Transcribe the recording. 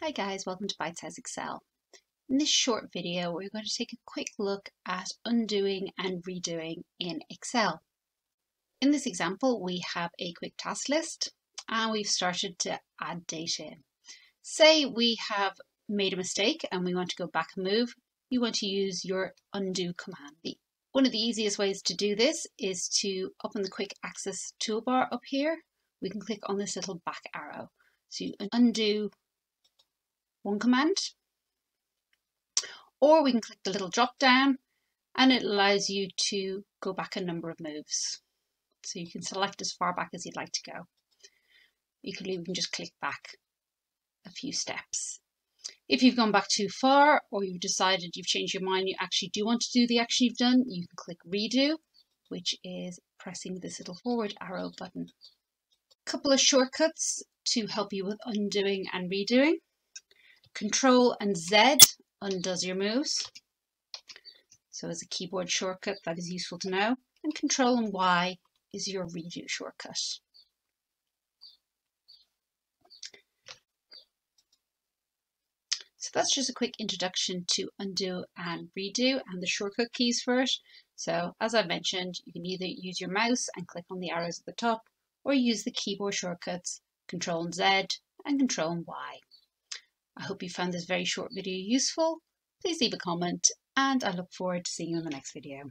Hi guys, welcome to Bitesize Excel. In this short video, we're going to take a quick look at undoing and redoing in Excel. In this example, we have a quick task list and we've started to add data. Say we have made a mistake and we want to go back a move, you want to use your undo command. One of the easiest ways to do this is to open the quick access toolbar up here. We can click on this little back arrow. So you undo one command. Or we can click the little drop down and it allows you to go back a number of moves. So you can select as far back as you'd like to go. You can even just click back a few steps. If you've gone back too far or you've decided you've changed your mind, you actually do want to do the action you've done, you can click redo, which is pressing this little forward arrow button. A couple of shortcuts to help you with undoing and redoing. Control and Z undoes your moves. So as a keyboard shortcut, that is useful to know. And Control and Y is your redo shortcut. So that's just a quick introduction to undo and redo and the shortcut keys for it. So as I mentioned, you can either use your mouse and click on the arrows at the top or use the keyboard shortcuts Control and Z and Control and Y. Hope you found this very short video useful. Please leave a comment and I look forward to seeing you in the next video.